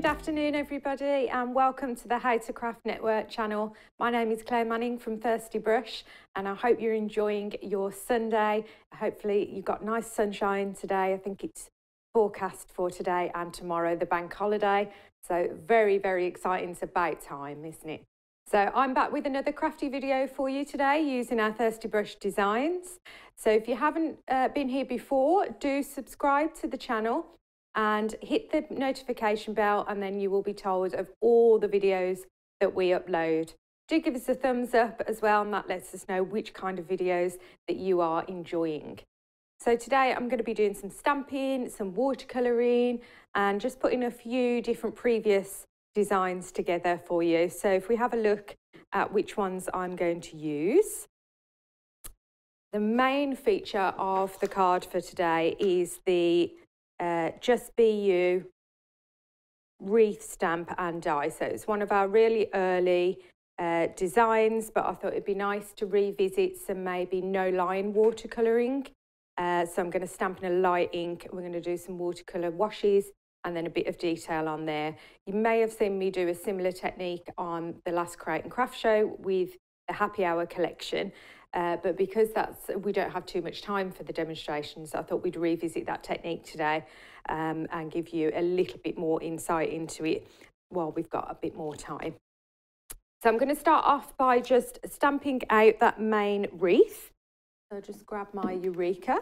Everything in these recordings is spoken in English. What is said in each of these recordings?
Good afternoon, everybody, and welcome to the How to Craft Network channel. My name is Claire Manning from Thirsty Brush, and I hope you're enjoying your Sunday. Hopefully, you've got nice sunshine today. I think it's forecast for today and tomorrow, the bank holiday. So, very, very exciting. It's about time, isn't it? So I'm back with another crafty video for you today using our Thirsty Brush designs. So if you haven't uh, been here before, do subscribe to the channel and hit the notification bell and then you will be told of all the videos that we upload. Do give us a thumbs up as well and that lets us know which kind of videos that you are enjoying. So today I'm going to be doing some stamping, some watercolouring and just putting a few different previous designs together for you. So if we have a look at which ones I'm going to use. The main feature of the card for today is the uh, Just Be You wreath stamp and die. So it's one of our really early uh, designs, but I thought it'd be nice to revisit some maybe no line watercolouring. Uh, so I'm going to stamp in a light ink. We're going to do some watercolour washes and then a bit of detail on there. You may have seen me do a similar technique on the last Create and Craft show with the Happy Hour collection. Uh, but because that's we don't have too much time for the demonstrations, I thought we'd revisit that technique today um, and give you a little bit more insight into it while we've got a bit more time. So I'm going to start off by just stamping out that main wreath. So just grab my Eureka.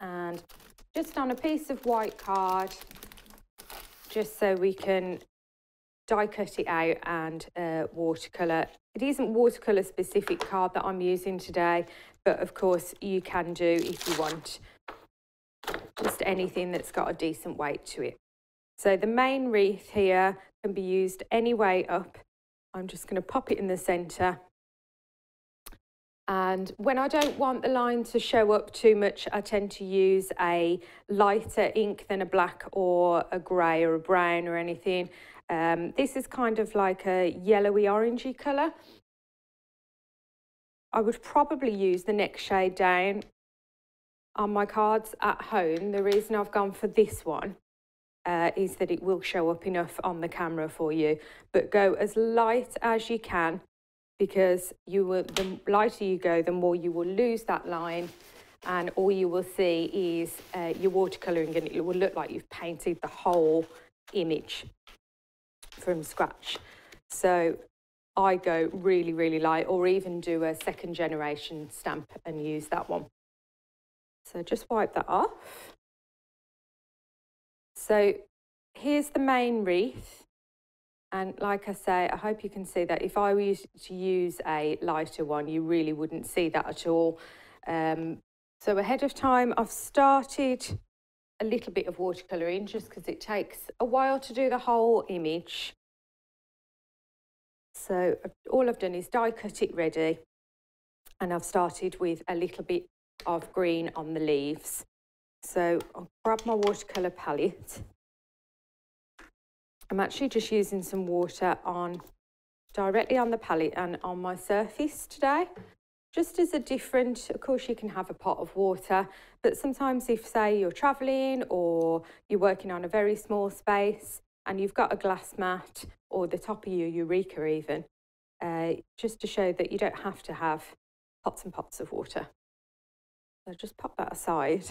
And just on a piece of white card, just so we can die cut it out and uh, watercolour. It isn't watercolour specific card that I'm using today, but of course you can do if you want just anything that's got a decent weight to it. So the main wreath here can be used any way up. I'm just going to pop it in the centre. And when I don't want the line to show up too much, I tend to use a lighter ink than a black or a grey or a brown or anything. Um, this is kind of like a yellowy orangey colour. I would probably use the next shade down on my cards at home. The reason I've gone for this one uh, is that it will show up enough on the camera for you. But go as light as you can because you will, the lighter you go, the more you will lose that line and all you will see is uh, your watercolouring and it will look like you've painted the whole image from scratch. So I go really, really light or even do a second generation stamp and use that one. So just wipe that off. So here's the main wreath. And like I say, I hope you can see that if I were to use a lighter one, you really wouldn't see that at all. Um, so ahead of time, I've started a little bit of watercolouring just because it takes a while to do the whole image. So all I've done is die cut it ready and I've started with a little bit of green on the leaves. So I'll grab my watercolour palette. I'm actually just using some water on directly on the palette and on my surface today just as a different, of course you can have a pot of water, but sometimes if say you're traveling or you're working on a very small space and you've got a glass mat or the top of your Eureka even, uh, just to show that you don't have to have pots and pots of water. So just pop that aside.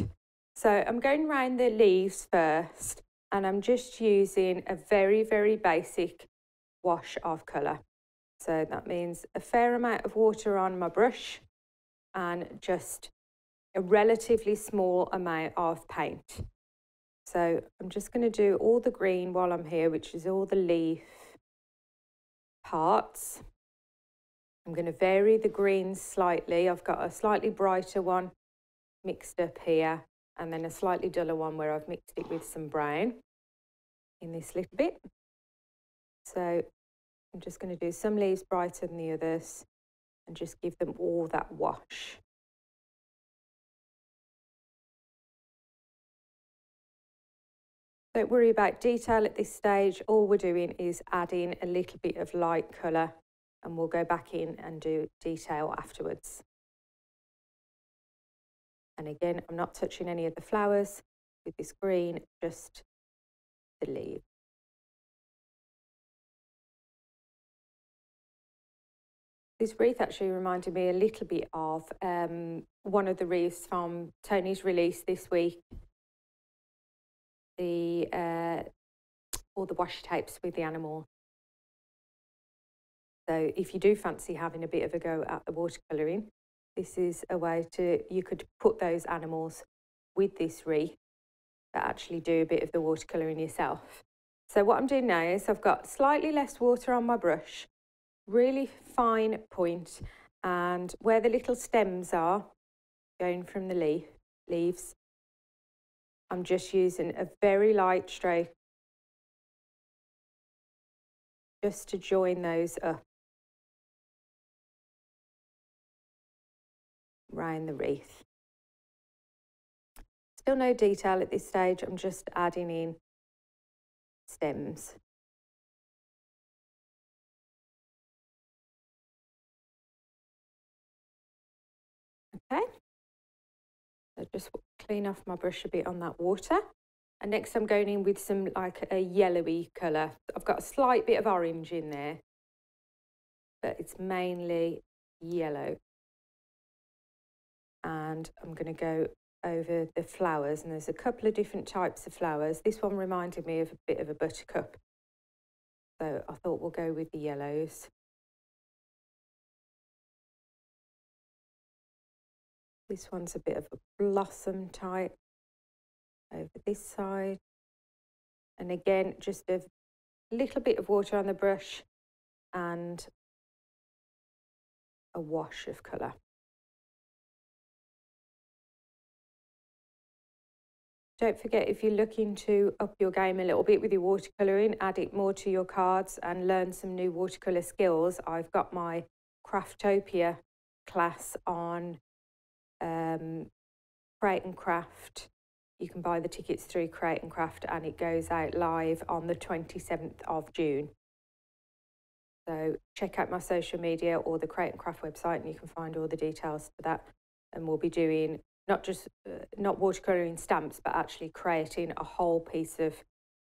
So I'm going around the leaves first and I'm just using a very, very basic wash of colour. So that means a fair amount of water on my brush and just a relatively small amount of paint. So I'm just going to do all the green while I'm here, which is all the leaf parts. I'm going to vary the greens slightly. I've got a slightly brighter one mixed up here and then a slightly duller one where I've mixed it with some brown in this little bit. So I'm just going to do some leaves brighter than the others and just give them all that wash. Don't worry about detail at this stage. All we're doing is adding a little bit of light colour and we'll go back in and do detail afterwards. And again, I'm not touching any of the flowers with this green, just the leaf. This wreath actually reminded me a little bit of um, one of the wreaths from Toni's release this week. The uh, all the washi tapes with the animal. So if you do fancy having a bit of a go at the watercolouring, this is a way to, you could put those animals with this wreath but actually do a bit of the watercolouring yourself. So what I'm doing now is I've got slightly less water on my brush really fine point and where the little stems are going from the leaf leaves I'm just using a very light stroke just to join those up around the wreath. Still no detail at this stage, I'm just adding in stems. Okay. So just clean off my brush a bit on that water. And next I'm going in with some like a yellowy colour. I've got a slight bit of orange in there, but it's mainly yellow. And I'm going to go over the flowers and there's a couple of different types of flowers. This one reminded me of a bit of a buttercup. So I thought we'll go with the yellows. This one's a bit of a blossom type over this side. And again, just a little bit of water on the brush and a wash of colour. Don't forget if you're looking to up your game a little bit with your watercolouring, add it more to your cards and learn some new watercolour skills. I've got my Craftopia class on um, Create and Craft. You can buy the tickets through Create and Craft and it goes out live on the 27th of June. So check out my social media or the Create and Craft website and you can find all the details for that. And we'll be doing not just uh, not watercolouring stamps, but actually creating a whole piece of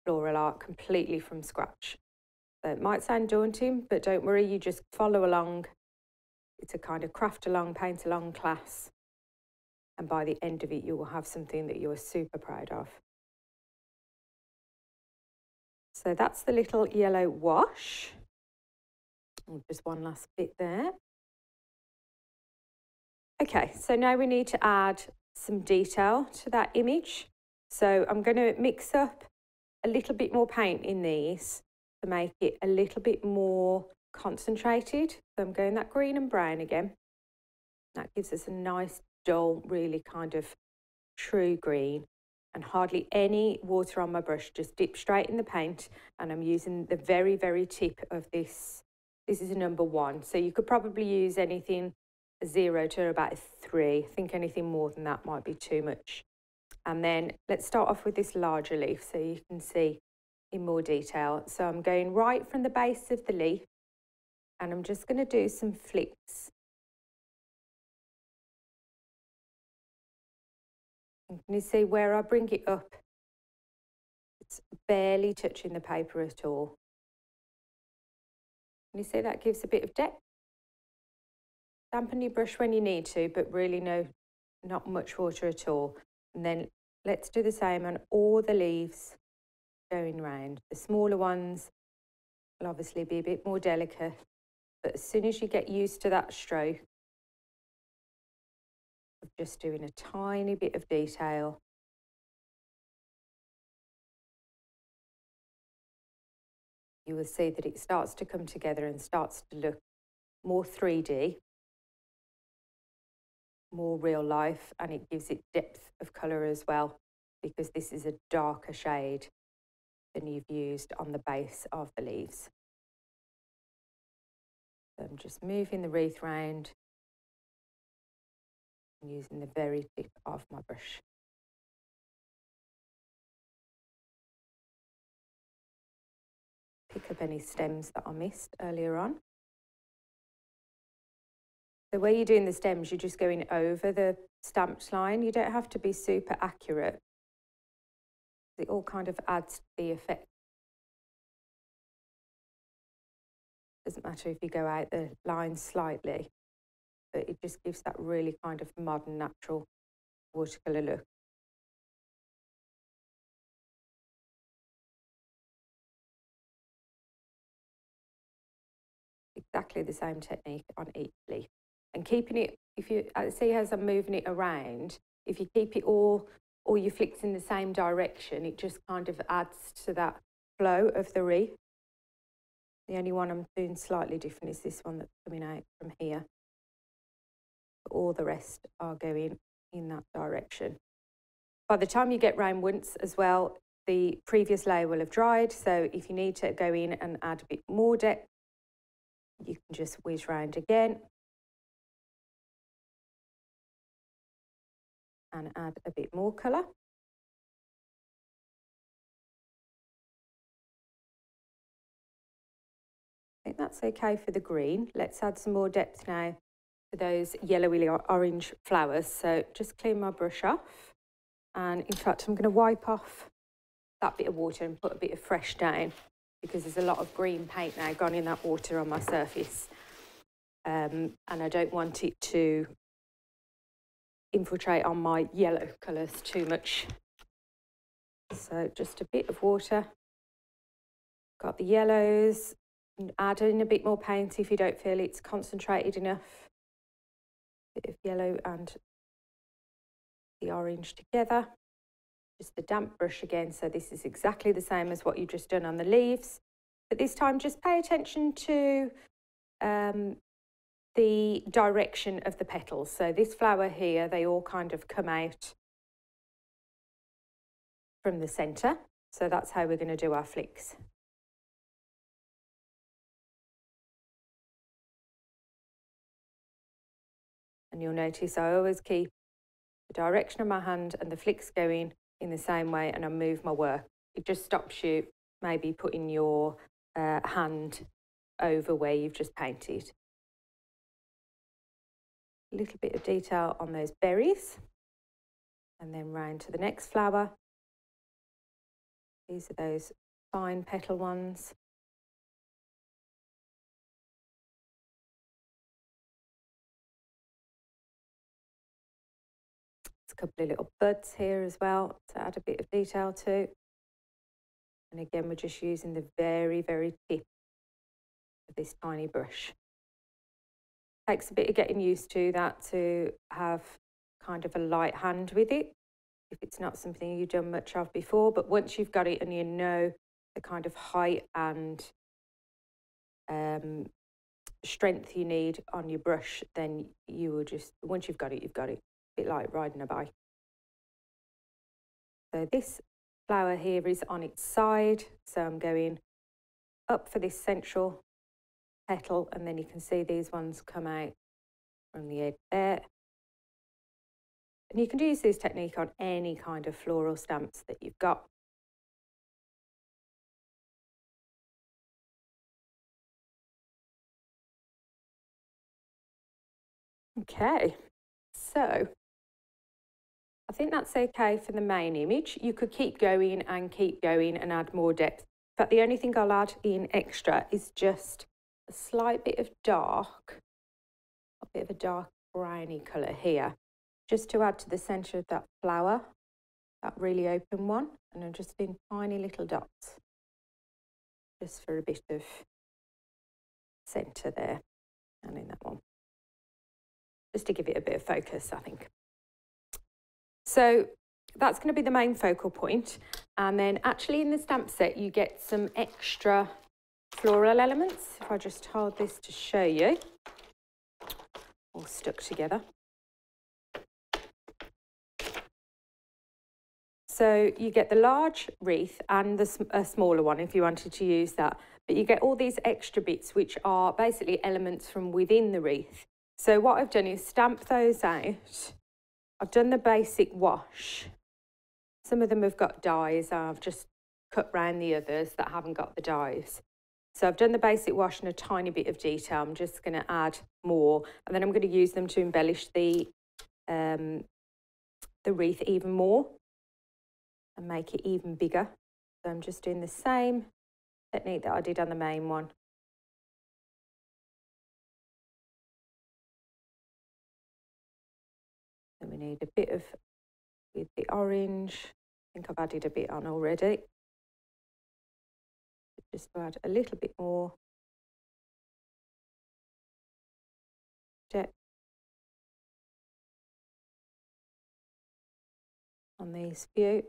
floral art completely from scratch. So it might sound daunting, but don't worry, you just follow along. It's a kind of craft along, paint along class and by the end of it, you will have something that you are super proud of. So that's the little yellow wash. just one last bit there. Okay, so now we need to add some detail to that image. So I'm going to mix up a little bit more paint in these to make it a little bit more concentrated. So I'm going that green and brown again. That gives us a nice dull, really kind of true green and hardly any water on my brush, just dip straight in the paint and I'm using the very, very tip of this. This is a number one, so you could probably use anything zero to about three. I think anything more than that might be too much. And then let's start off with this larger leaf so you can see in more detail. So I'm going right from the base of the leaf and I'm just going to do some flicks can you see where I bring it up? It's barely touching the paper at all. Can you see that gives a bit of depth? Dampen your brush when you need to, but really no, not much water at all. And then let's do the same on all the leaves going round. The smaller ones will obviously be a bit more delicate, but as soon as you get used to that stroke, of just doing a tiny bit of detail. You will see that it starts to come together and starts to look more 3D, more real life, and it gives it depth of colour as well, because this is a darker shade than you've used on the base of the leaves. So I'm just moving the wreath round using the very tip of my brush. Pick up any stems that I missed earlier on. So where you're doing the stems, you're just going over the stamped line. You don't have to be super accurate. It all kind of adds to the effect. Doesn't matter if you go out the line slightly, but it just gives that really kind of modern, natural watercolour look. Exactly the same technique on each leaf. And keeping it, if you uh, see as I'm moving it around, if you keep it all, all your flicks in the same direction, it just kind of adds to that flow of the wreath. The only one I'm doing slightly different is this one that's coming out from here. All the rest are going in that direction. By the time you get round once as well, the previous layer will have dried. So if you need to go in and add a bit more depth, you can just whiz round again. And add a bit more colour. I think that's okay for the green. Let's add some more depth now those yellowy orange flowers. So just clean my brush off. And in fact, I'm going to wipe off that bit of water and put a bit of fresh down because there's a lot of green paint now gone in that water on my surface. Um, and I don't want it to infiltrate on my yellow colours too much. So just a bit of water. Got the yellows. Add in a bit more paint if you don't feel it's concentrated enough. Bit of yellow and the orange together just a damp brush again. So this is exactly the same as what you've just done on the leaves. But this time just pay attention to um, the direction of the petals. So this flower here, they all kind of come out from the centre. So that's how we're going to do our flicks. And you'll notice I always keep the direction of my hand and the flicks going in the same way and I move my work. It just stops you maybe putting your uh, hand over where you've just painted. A little bit of detail on those berries and then round to the next flower. These are those fine petal ones. A couple of little buds here as well to add a bit of detail to. And again, we're just using the very, very tip of this tiny brush. Takes a bit of getting used to that to have kind of a light hand with it if it's not something you've done much of before. But once you've got it and you know the kind of height and um, strength you need on your brush, then you will just, once you've got it, you've got it bit like riding a bike. So this flower here is on its side. So I'm going up for this central petal and then you can see these ones come out from the edge there. And you can use this technique on any kind of floral stamps that you've got. Okay, so think that's okay for the main image. You could keep going and keep going and add more depth. But the only thing I'll add in extra is just a slight bit of dark, a bit of a dark browny colour here, just to add to the centre of that flower, that really open one. And I'm just in tiny little dots, just for a bit of centre there and in that one. Just to give it a bit of focus, I think. So that's going to be the main focal point. And then actually in the stamp set, you get some extra floral elements. If I just hold this to show you, all stuck together. So you get the large wreath and the smaller one if you wanted to use that. But you get all these extra bits, which are basically elements from within the wreath. So what I've done is stamp those out I've done the basic wash. Some of them have got dies. I've just cut round the others that haven't got the dies. So I've done the basic wash and a tiny bit of detail. I'm just going to add more and then I'm going to use them to embellish the, um, the wreath even more and make it even bigger. So I'm just doing the same technique that I did on the main one. Then we need a bit of with the orange. I think I've added a bit on already just add a little bit more depth on these few.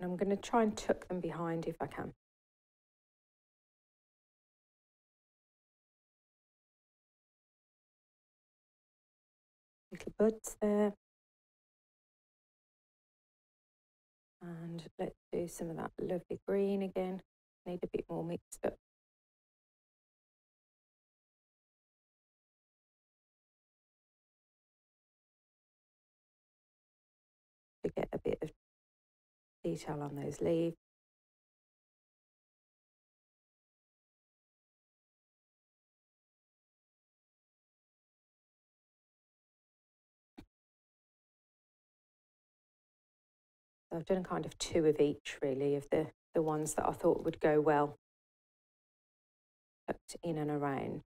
And I'm going to try and tuck them behind if I can. Buds there. And let's do some of that lovely green again need a bit more mixed up. To get a bit of detail on those leaves. I've done kind of two of each really of the the ones that I thought would go well tucked in and around.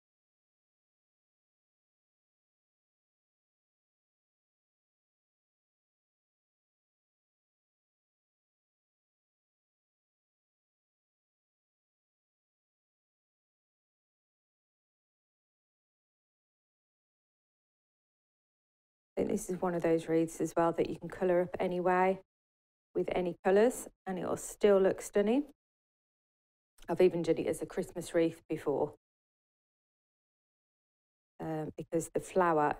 I think this is one of those wreaths as well that you can colour up anyway with any colours and it'll still look stunning. I've even done it as a Christmas wreath before um, because the flower,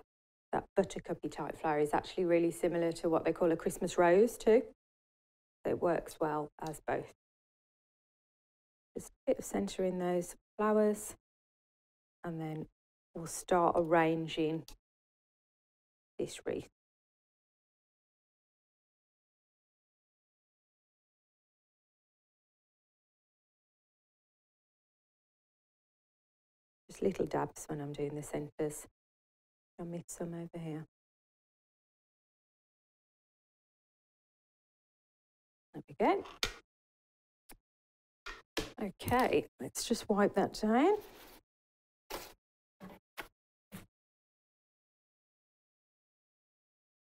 that buttercupy type flower is actually really similar to what they call a Christmas rose too. So it works well as both. Just a bit of centre in those flowers and then we'll start arranging this wreath. Little dabs when I'm doing the centres. I'll mix some over here. There we go. Okay, let's just wipe that down.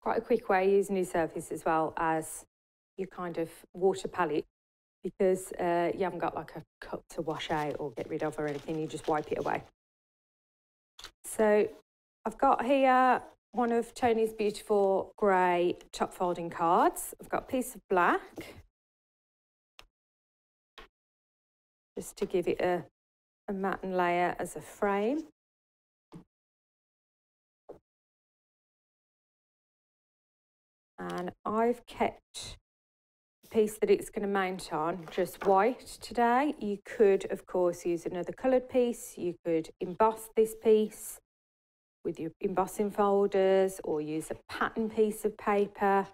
Quite a quick way using your surface as well as your kind of water palette because uh, you haven't got like a cup to wash out or get rid of or anything, you just wipe it away. So I've got here one of Toni's beautiful grey top folding cards. I've got a piece of black just to give it a, a matte layer as a frame. And I've kept piece that it's going to mount on just white today. You could, of course, use another coloured piece. You could emboss this piece with your embossing folders or use a pattern piece of paper,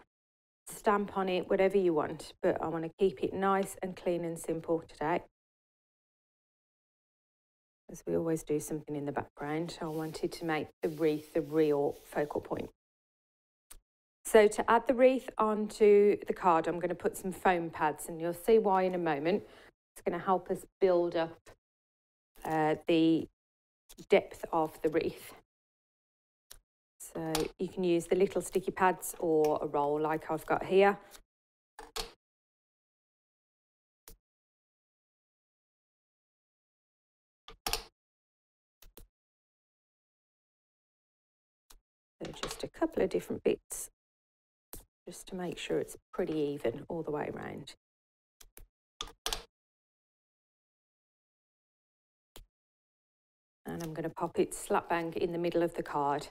stamp on it, whatever you want. But I want to keep it nice and clean and simple today. As we always do something in the background, I wanted to make the wreath the real focal point. So to add the wreath onto the card, I'm going to put some foam pads and you'll see why in a moment. It's going to help us build up uh, the depth of the wreath. So you can use the little sticky pads or a roll like I've got here. So just a couple of different bits just to make sure it's pretty even all the way around. And I'm going to pop it slap bang in the middle of the card.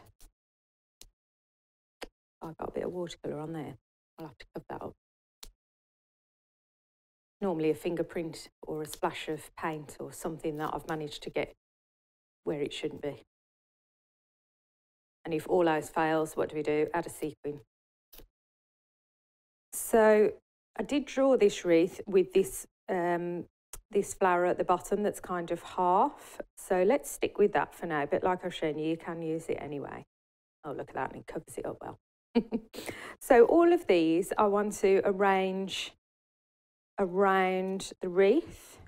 I've got a bit of watercolour on there. I'll have to cover that up. Normally a fingerprint or a splash of paint or something that I've managed to get where it shouldn't be. And if all else fails, what do we do? Add a sequin. So I did draw this wreath with this um, this flower at the bottom that's kind of half. So let's stick with that for now. But like I've shown you, you can use it anyway. Oh, look at that, and it covers it up well. so all of these I want to arrange around the wreath.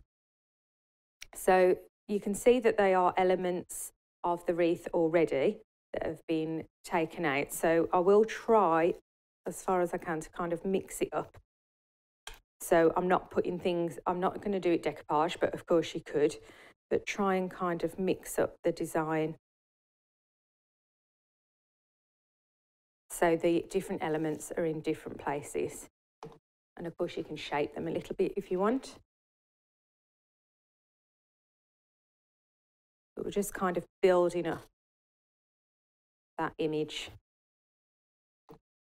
So you can see that they are elements of the wreath already that have been taken out. So I will try as far as I can to kind of mix it up. So I'm not putting things, I'm not going to do it decoupage, but of course you could, but try and kind of mix up the design. So the different elements are in different places. And of course you can shape them a little bit if you want. But we're just kind of building up that image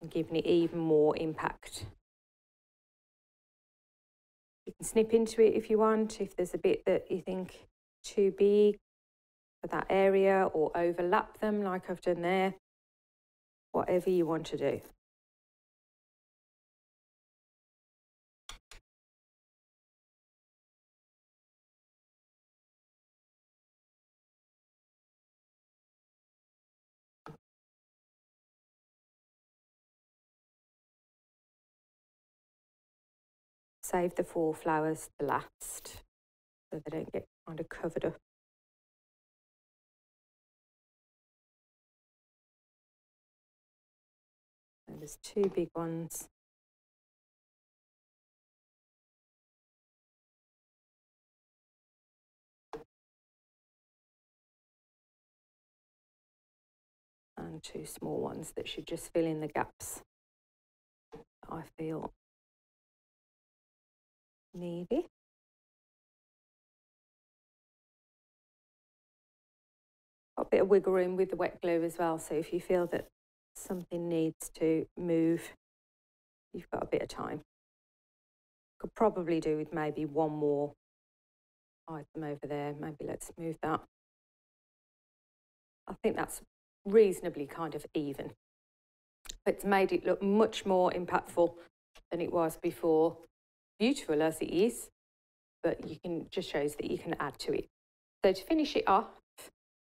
giving it even more impact. You can snip into it if you want, if there's a bit that you think too big for that area or overlap them like I've done there, whatever you want to do. Save the four flowers to last so they don't get kind of covered up. And there's two big ones. And two small ones that should just fill in the gaps I feel maybe. A bit of wiggle room with the wet glue as well, so if you feel that something needs to move, you've got a bit of time. Could probably do with maybe one more item over there. Maybe let's move that. I think that's reasonably kind of even. It's made it look much more impactful than it was before beautiful as it is, but you can just shows that you can add to it. So to finish it off,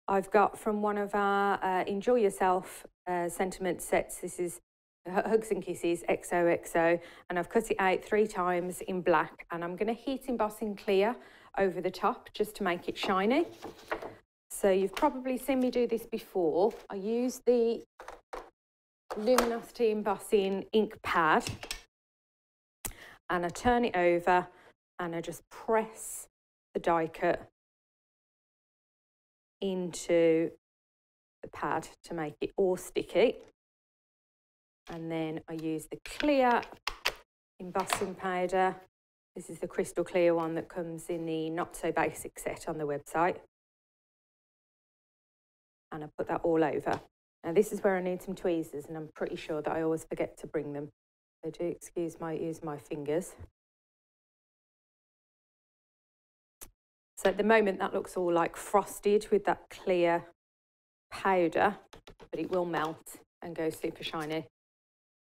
I've got from one of our uh, Enjoy Yourself uh, sentiment sets. This is Hugs and Kisses XOXO, and I've cut it out three times in black, and I'm going to heat emboss in clear over the top just to make it shiny. So you've probably seen me do this before. I use the Luminosity embossing ink pad and I turn it over and I just press the die cut into the pad to make it all sticky. And then I use the clear embossing powder. This is the crystal clear one that comes in the not so basic set on the website. And I put that all over. Now this is where I need some tweezers and I'm pretty sure that I always forget to bring them. Excuse my use my fingers. So at the moment that looks all like frosted with that clear powder, but it will melt and go super shiny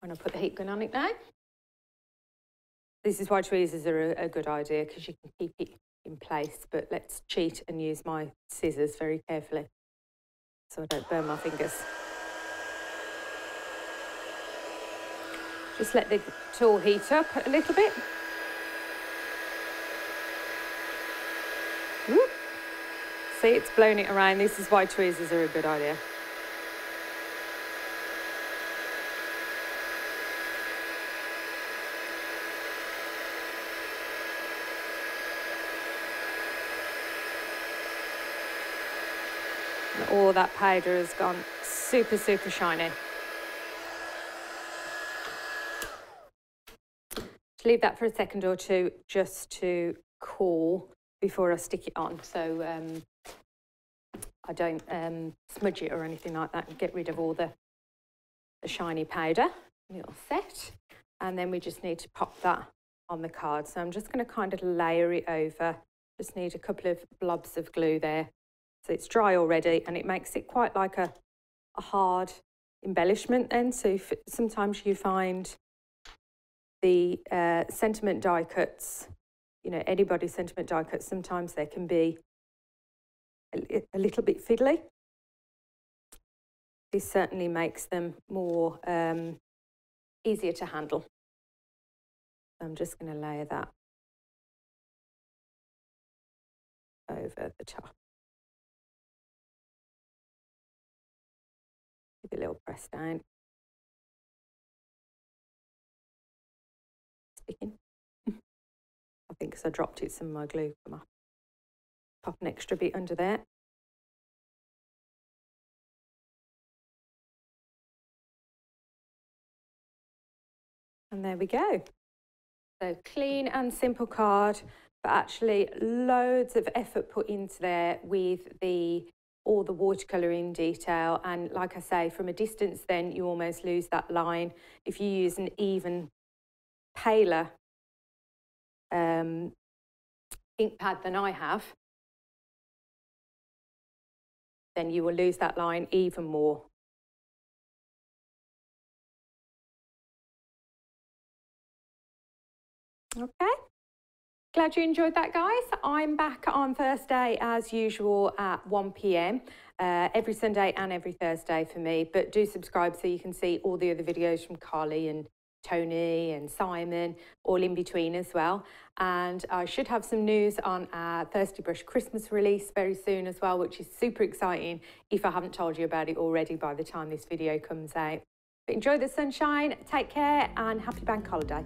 when I put the heat gun on it now. This is why tweezers are a, a good idea because you can keep it in place, but let's cheat and use my scissors very carefully so I don't burn my fingers. Just let the tool heat up a little bit. Whoop. See, it's blown it around. This is why tweezers are a good idea. all that powder has gone super, super shiny. Leave that for a second or two just to cool before I stick it on. So um, I don't um, smudge it or anything like that and get rid of all the, the shiny powder. It'll set. And then we just need to pop that on the card. So I'm just going to kind of layer it over. Just need a couple of blobs of glue there. So it's dry already and it makes it quite like a, a hard embellishment then. So sometimes you find the uh, sentiment die cuts you know, anybody's sentiment die cuts, sometimes they can be a, a little bit fiddly. This certainly makes them more um, easier to handle. I'm just going to layer that over the top. Give it a little press down. Think because I dropped it some of my glue. Come on. Pop an extra bit under there. And there we go. So clean and simple card, but actually loads of effort put into there with the all the watercolouring detail. And like I say, from a distance, then you almost lose that line. If you use an even paler um, ink pad than I have, then you will lose that line even more. Okay. Glad you enjoyed that, guys. I'm back on Thursday as usual at 1 pm. Uh, every Sunday and every Thursday for me. But do subscribe so you can see all the other videos from Carly and Toni and Simon, all in between as well. And I should have some news on our Thirsty Brush Christmas release very soon as well, which is super exciting if I haven't told you about it already by the time this video comes out. But enjoy the sunshine, take care, and happy bank holiday.